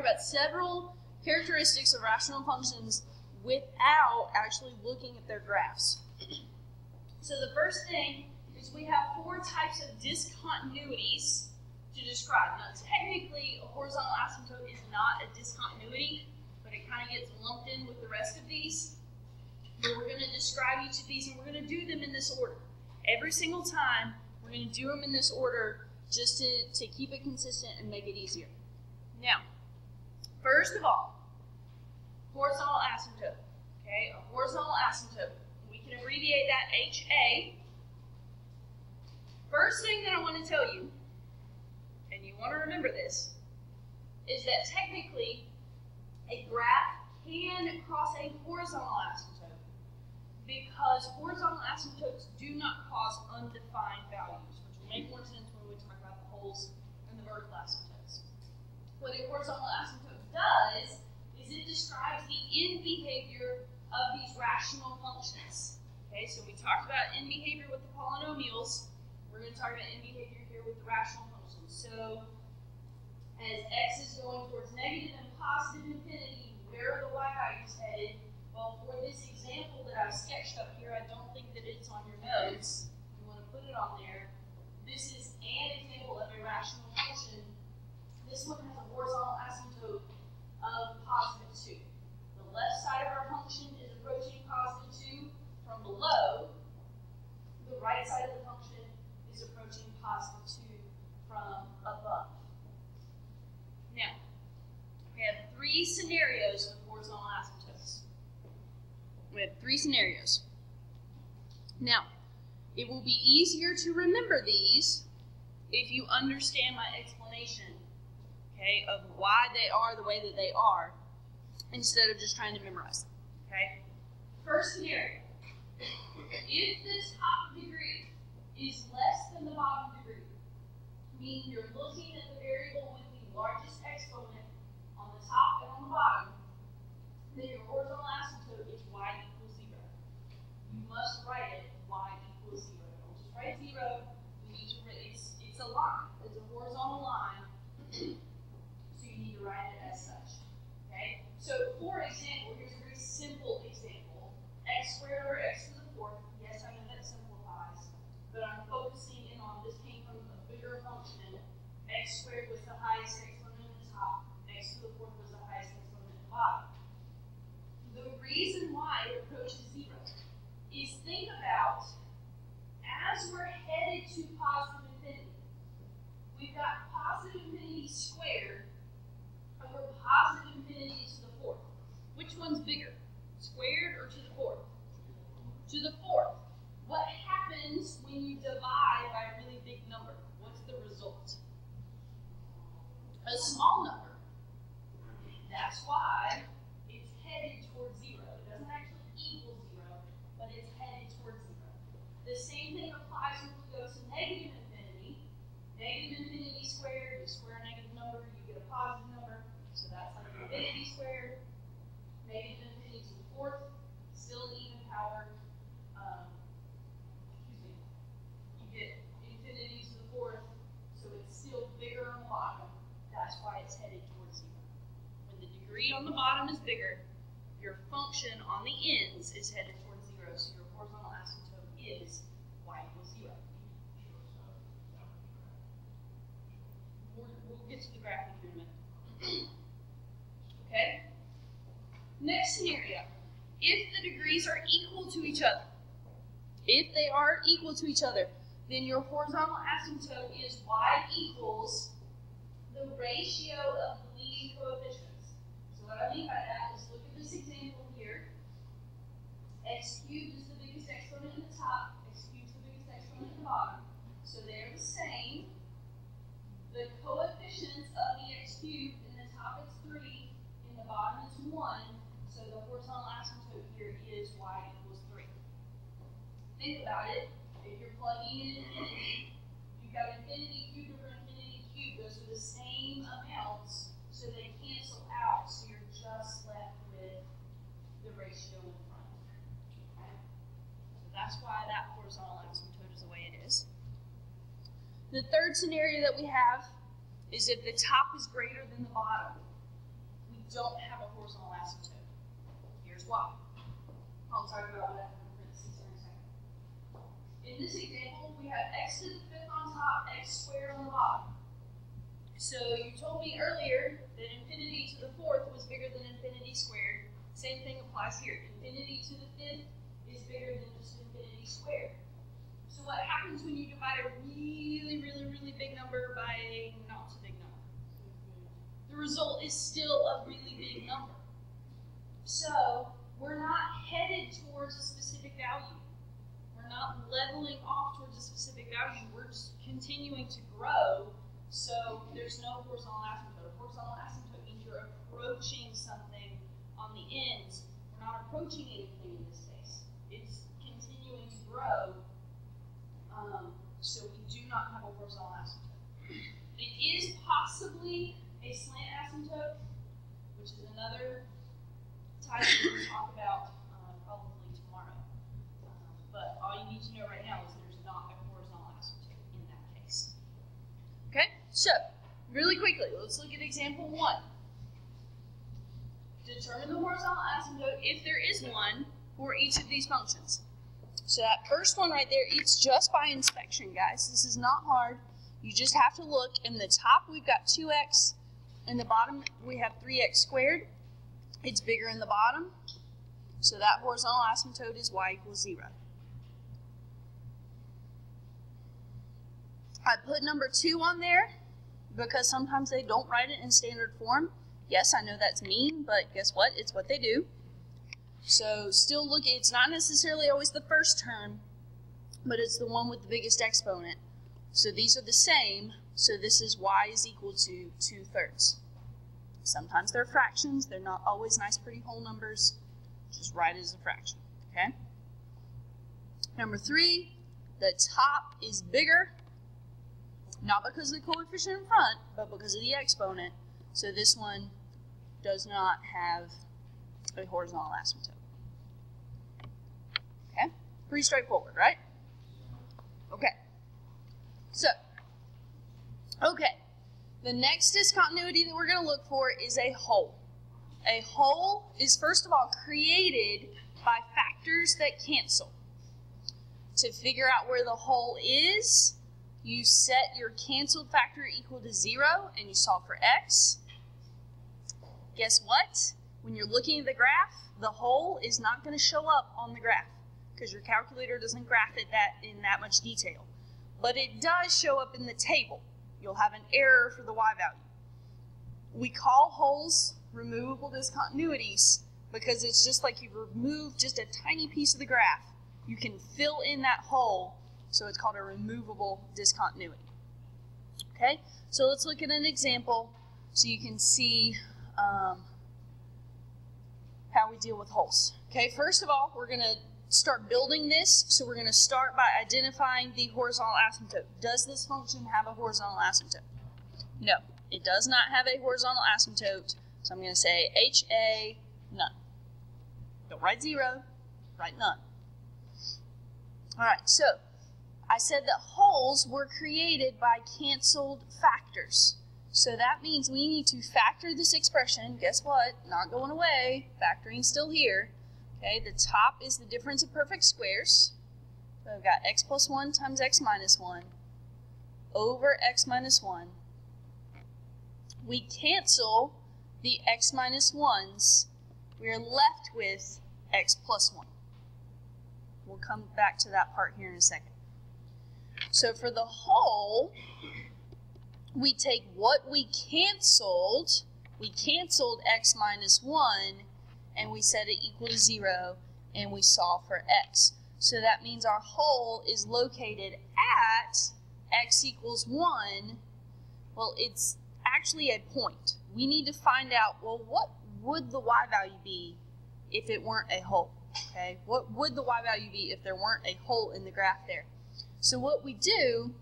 about several characteristics of rational functions without actually looking at their graphs. So the first thing is we have four types of discontinuities to describe. Now technically a horizontal asymptote is not a discontinuity, but it kind of gets lumped in with the rest of these. But we're going to describe each of these and we're going to do them in this order. Every single time we're going to do them in this order just to, to keep it consistent and make it easier. Now, first of all, horizontal asymptote. Okay, a horizontal asymptote. We can abbreviate that HA. First thing that I want to tell you, and you want to remember this, is that technically a graph can cross a horizontal asymptote because horizontal asymptotes do not cause undefined values, which will make more sense when we talk about the holes and the vertical asymptotes. What a horizontal asymptote does is it describes the end behavior of these rational functions. Okay, so we talked about end behavior with the polynomials. We're going to talk about end behavior here with the rational functions. So as x is going towards negative and positive infinity, where are the y values headed? Well, for this example that I've sketched up here, I don't think that it's on your notes. You want to put it on there. This is an example of a rational function. This one has a horizontal asymptote of positive 2. The left side of our function is approaching positive 2 from below. The right side of the function is approaching positive 2 from above. Now, we have three scenarios with horizontal asymptotes. We have three scenarios. Now, it will be easier to remember these if you understand my explanation, okay, of why they are the way that they are, instead of just trying to memorize them, okay? First scenario, if the top degree is less than the bottom degree, meaning you're looking at the variable with the largest exponent on the top and on the bottom, then your horizontal asymptote is y equals zero. You must write it y equals zero. Don't just write zero. You need to write it's it's a line. It's a horizontal line. so you need to write it as such. Okay? So for example, here's a very simple example. X squared over x to the fourth. Yes, I know that simplifies, but I'm focusing in on this came from a bigger function. X squared was the highest exponent at the top. X to the fourth was the highest exponent at the bottom. The reason why it approaches zero is think about as we're headed to positive infinity, we've got positive infinity squared over positive infinity to the fourth. Which one's bigger, squared or to the fourth? To the fourth. What happens when you divide by a really big number? What's the result? A small number. That's why 3 on the bottom is bigger, your function on the ends is headed towards 0, so your horizontal asymptote is y equals 0. We'll, get to the graph in a minute. okay? Next scenario. If the degrees are equal to each other, if they are equal to each other, then your horizontal asymptote is y equals the ratio of the leading coefficients. What I mean by that is look at this example here. X cubed is the biggest exponent in the top, x cubed is the biggest exponent in the bottom. So they're the same. The coefficients of the x cubed in the top is 3, in the bottom is 1. So the horizontal asymptote here is y equals 3. Think about it. If you're plugging in infinity, you've got infinity cubed over infinity cubed. Those are the same amounts, so they cancel out. So you're just left with the ratio in front. Okay? So that's why that horizontal asymptote is the way it is. The third scenario that we have is if the top is greater than the bottom. We don't have a horizontal asymptote. Here's why. I'll talk about that in a second. In this example, we have x to the fifth on top, x squared on the bottom. So you told me earlier that infinity to the fourth was bigger than infinity squared. Same thing applies here. Infinity to the fifth is bigger than just infinity squared. So what happens when you divide a really, really, really big number by a not so big number? The result is still a really big number. So we're not headed towards a specific value. We're not leveling off towards a specific value. We're just continuing to grow. So there's no horizontal asymptote. A horizontal asymptote means you're approaching something on the ends. We're not approaching anything in this case. It's continuing to grow. Um, so we do not have a horizontal asymptote. It is possibly a slant asymptote, which is another type we'll talk about uh, probably tomorrow. Um, but all you need to know right now is there's not a horizontal asymptote in that case. Okay, so really quickly, let's look at example one. Determine the horizontal asymptote if there is one for each of these functions. So that first one right there, it's just inspection, guys. This is not hard. You just have to look. In the top, we've got 2x. In the bottom, we have 3x squared. It's bigger in the bottom. So that horizontal asymptote is y equals 0. I put number 2 on there because sometimes they don't write it in standard form. Yes, I know that's mean, but guess what? It's what they do. So still look, it's not necessarily always the first term, but it's the one with the biggest exponent. So these are the same, so this is y is equal to 2 thirds. Sometimes they're fractions, they're not always nice pretty whole numbers, just write it as a fraction, okay? Number three, the top is bigger, not because of the coefficient in front, but because of the exponent. So this one does not have a horizontal asymptote. Okay, pretty straightforward, right? Okay, so, okay, the next discontinuity that we're going to look for is a hole. A hole is first of all created by factors that cancel. To figure out where the hole is, you set your canceled factor equal to zero and you solve for x. Guess what? When you're looking at the graph, the hole is not going to show up on the graph because your calculator doesn't graph it that in that much detail. But it does show up in the table. You'll have an error for the y value. We call holes removable discontinuities because it's just like you remove just a tiny piece of the graph. You can fill in that hole, so it's called a removable discontinuity. Okay, so let's look at an example so you can see um, how we deal with holes. Okay, first of all, we're going to start building this. So we're going to start by identifying the horizontal asymptote. Does this function have a horizontal asymptote? No, it does not have a horizontal asymptote. So I'm going to say HA none. Don't write zero, write none. All right, so I said that holes were created by canceled factors. So that means we need to factor this expression. Guess what? Not going away. Factoring still here. Okay, the top is the difference of perfect squares. So I've got x plus 1 times x minus 1 over x minus 1. We cancel the x minus 1's. We are left with x plus 1. We'll come back to that part here in a second. So for the hole, we take what we canceled. We canceled x minus 1 and we set it equal to 0 and we solve for x. So that means our hole is located at x equals 1. Well, it's actually a point. We need to find out, well, what would the y value be if it weren't a hole? Okay, what would the y value be if there weren't a hole in the graph there? So what we do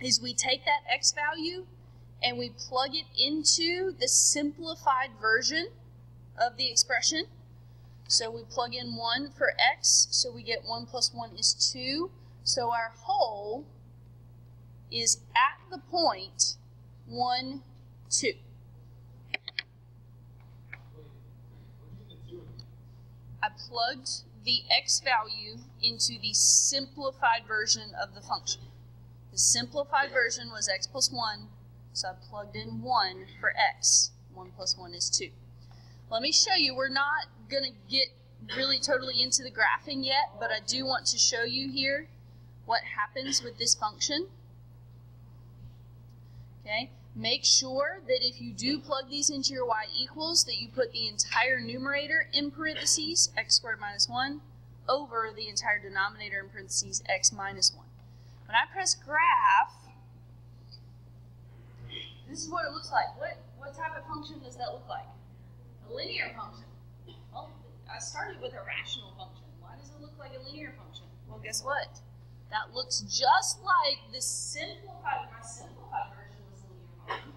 is we take that x value and we plug it into the simplified version of the expression. So we plug in 1 for x, so we get 1 plus 1 is 2. So our hole is at the point 1, 2. I plugged the x value into the simplified version of the function. The simplified version was x plus 1, so I plugged in 1 for x. 1 plus 1 is 2. Let me show you, we're not going to get really totally into the graphing yet, but I do want to show you here what happens with this function. Okay, make sure that if you do plug these into your y equals, that you put the entire numerator in parentheses, x squared minus 1, over the entire denominator in parentheses, x minus 1. When I press graph, this is what it looks like. What, what type of function does that look like? A linear function. Well, I started with a rational function. Why does it look like a linear function? Well, guess what? That looks just like the simplified, my simplified version was a linear function.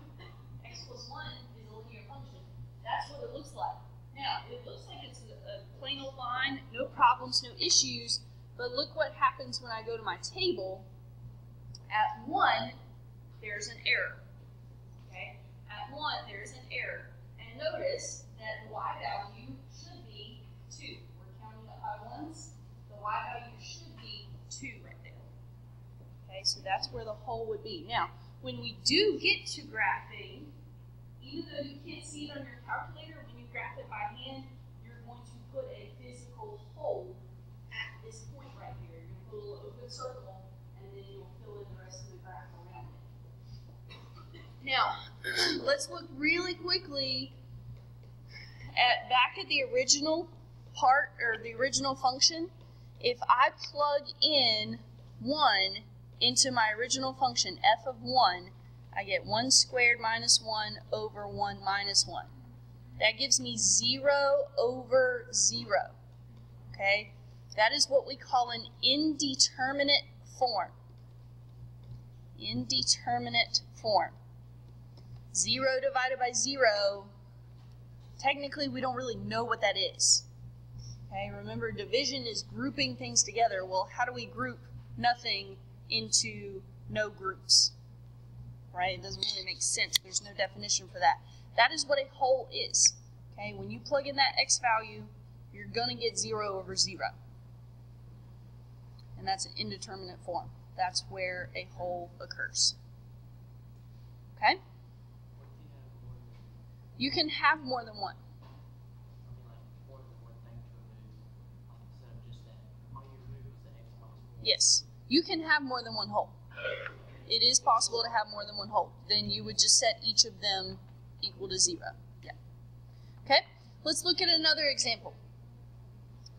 x plus 1 is a linear function. That's what it looks like. Now, it looks like it's a, plain old line, no problems, no issues, but look what happens when I go to my table. At 1, there's an error. Okay? At 1, there's an error. And notice that the y value should be 2. We're counting up by ones. The y value should be 2 right there. Okay, so that's where the hole would be. Now, when we do get to graphing, even though you can't see it on your calculator, when you graph it by hand, you're going to put a physical hole at this point right here. You're going to put a little open circle, and then you'll fill in the rest of the graph around it. Now, let's look really quickly at back at the original part or the original function. If I plug in 1 into my original function, f of 1, I get 1 squared minus 1 over 1 minus 1. That gives me 0 over 0. Okay? That is what we call an indeterminate form. Indeterminate form. 0 divided by 0, technically we don't really know what that is. Okay, remember division is grouping things together. Well, how do we group nothing into no groups? Right? It doesn't really make sense. There's no definition for that. That is what a hole is. Okay, when you plug in that x value, you're going to get 0 over 0. And that's an indeterminate form. That's where a hole occurs. Okay? You can have more than one. Yes, you can have more than one hole. It is possible to have more than one hole. Then you would just set each of them equal to zero. Yeah. Okay, let's look at another example.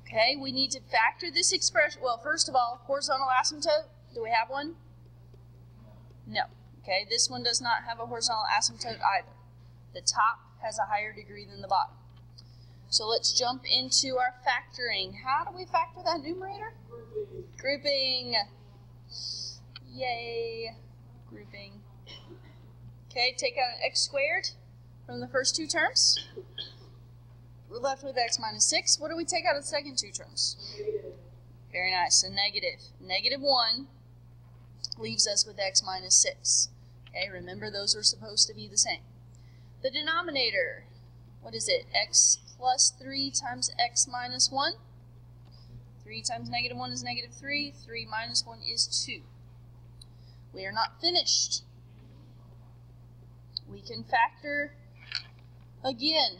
Okay, we need to factor this expression. Well, first of all, horizontal asymptote. Do we have one? No. Okay, this one does not have a horizontal asymptote either. The top has a higher degree than the bottom. So let's jump into our factoring. How do we factor that numerator? Grouping. Grouping. Yay. Grouping. Okay, take out an x squared from the first two terms. We're left with x minus 6. What do we take out of the second two terms? Very nice. A negative. Negative 1 leaves us with x minus 6. Okay, remember those are supposed to be the same. The denominator, what is it? x plus 3 times x minus 1. 3 times negative 1 is negative 3. 3 minus 1 is 2. We are not finished. We can factor again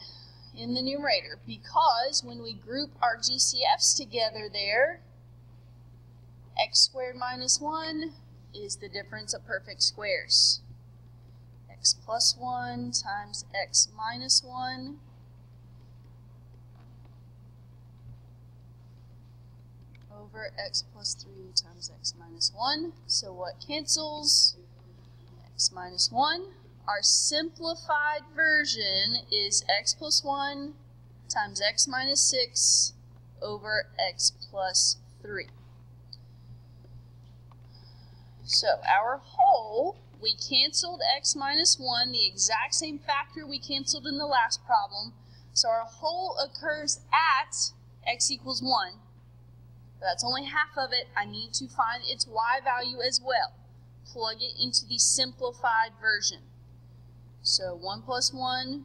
in the numerator because when we group our GCFs together there, x squared minus 1 is the difference of perfect squares. x plus 1 times x minus 1 over x plus 3 times x minus 1. So what cancels? x minus 1. Our simplified version is x plus 1 times x minus 6 over x plus 3. So our hole, we canceled x minus 1, the exact same factor we canceled in the last problem. So our hole occurs at x equals 1. That's only half of it. I need to find its y value as well. Plug it into the simplified version. So 1 plus 1